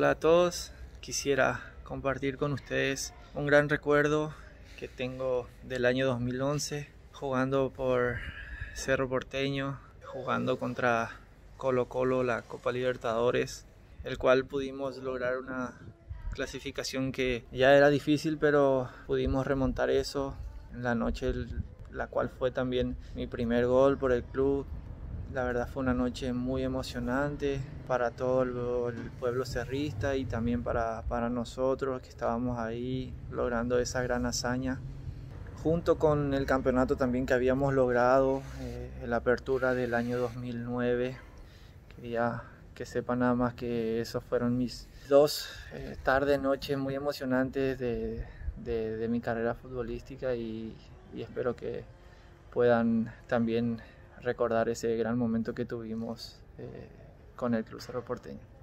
Hola a todos, quisiera compartir con ustedes un gran recuerdo que tengo del año 2011 jugando por Cerro Porteño, jugando contra Colo Colo la Copa Libertadores, el cual pudimos lograr una clasificación que ya era difícil, pero pudimos remontar eso en la noche, la cual fue también mi primer gol por el club. La verdad fue una noche muy emocionante para todo el, pueblo cerrista y también para, para nosotros que estábamos ahí logrando esa gran hazaña junto con el campeonato también que habíamos logrado eh, en la apertura del año 2009. Quería que sepan nada más que esos fueron mis dos eh, tardes, noches muy emocionantes de, de, mi carrera futbolística y, y, espero que puedan también recordar ese gran momento que tuvimos eh, con el Club Cerro Porteño.